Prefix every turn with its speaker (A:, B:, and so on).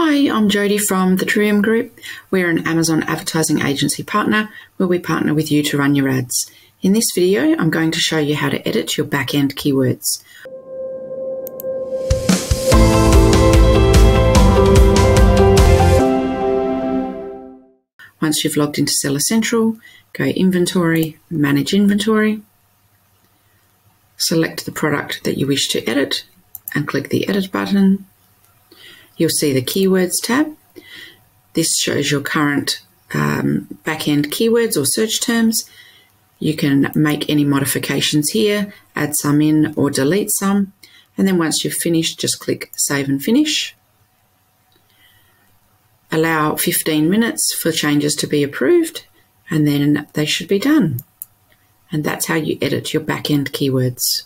A: Hi, I'm Jody from the Trivium Group. We're an Amazon advertising agency partner where we partner with you to run your ads. In this video, I'm going to show you how to edit your back-end keywords. Once you've logged into Seller Central, go Inventory, Manage Inventory, select the product that you wish to edit and click the Edit button you'll see the Keywords tab. This shows your current um, back-end keywords or search terms. You can make any modifications here, add some in or delete some. And then once you've finished, just click Save and Finish. Allow 15 minutes for changes to be approved, and then they should be done. And that's how you edit your back-end keywords.